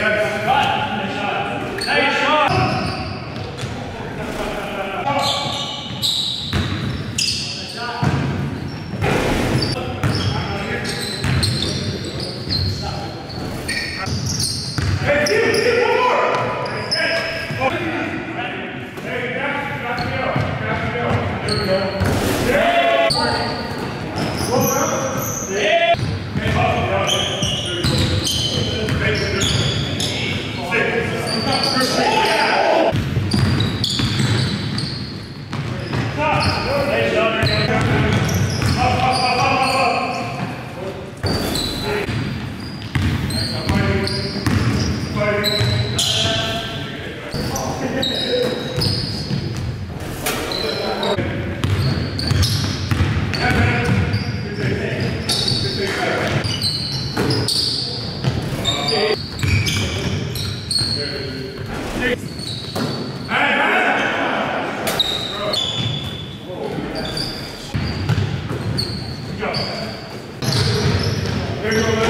There we. There you go.